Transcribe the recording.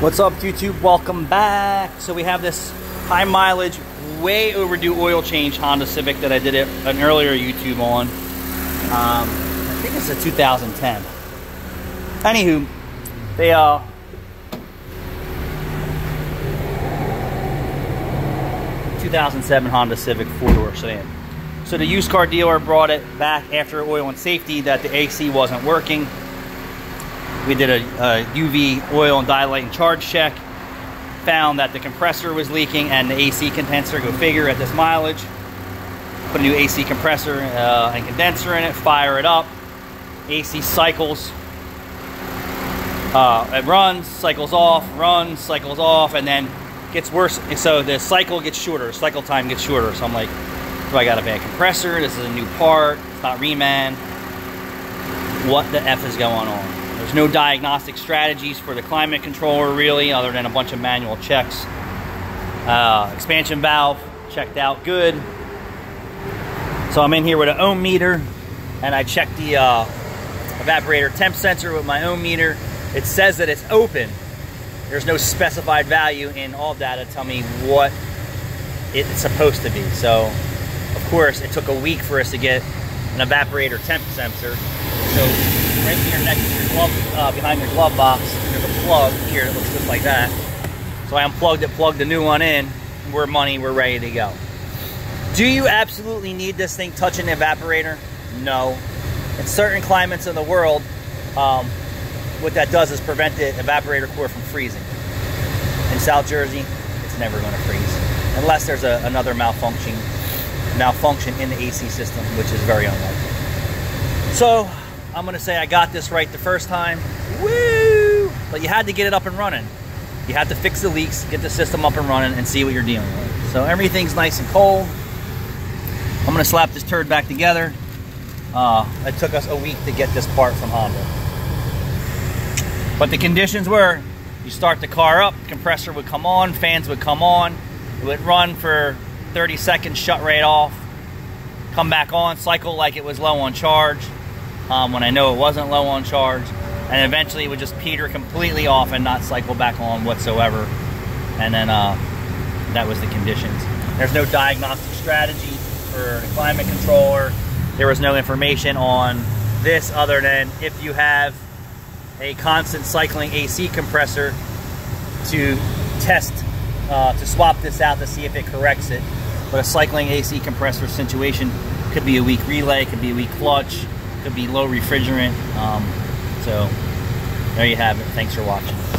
What's up YouTube? Welcome back. So we have this high mileage, way overdue oil change Honda Civic that I did it an earlier YouTube on. Um, I think it's a 2010. Anywho, they uh 2007 Honda Civic four-door sedan. So the used car dealer brought it back after oil and safety that the AC wasn't working we did a, a UV oil and dye light and charge check. Found that the compressor was leaking and the AC condenser, go figure, at this mileage. Put a new AC compressor uh, and condenser in it, fire it up. AC cycles. Uh, it runs, cycles off, runs, cycles off, and then gets worse. So the cycle gets shorter, cycle time gets shorter. So I'm like, do I got a bad compressor? This is a new part. It's not reman. What the F is going on? There's no diagnostic strategies for the climate controller really, other than a bunch of manual checks. Uh, expansion valve checked out good. So I'm in here with an ohm meter, and I checked the uh, evaporator temp sensor with my ohm meter. It says that it's open. There's no specified value in ALLDATA tell me what it's supposed to be. So, of course, it took a week for us to get an evaporator temp sensor. So right here next to your glove, uh, behind your glove box, there's a plug here that looks just like that. So I unplugged it, plugged the new one in, we're money, we're ready to go. Do you absolutely need this thing touching the evaporator? No. In certain climates in the world, um, what that does is prevent the evaporator core from freezing. In South Jersey, it's never going to freeze. Unless there's a, another malfunction, malfunction in the AC system, which is very unlikely. So I'm gonna say I got this right the first time. Woo! But you had to get it up and running. You had to fix the leaks, get the system up and running, and see what you're dealing with. So everything's nice and cold. I'm gonna slap this turd back together. Uh, it took us a week to get this part from Honda. But the conditions were, you start the car up, compressor would come on, fans would come on, it would run for 30 seconds, shut right off, come back on, cycle like it was low on charge, um, when I know it wasn't low on charge. And eventually it would just peter completely off and not cycle back on whatsoever. And then uh, that was the conditions. There's no diagnostic strategy for the climate controller. There was no information on this other than if you have a constant cycling AC compressor to test, uh, to swap this out to see if it corrects it. But a cycling AC compressor situation could be a weak relay, could be a weak clutch, could be low refrigerant. Um, so there you have it. Thanks for watching.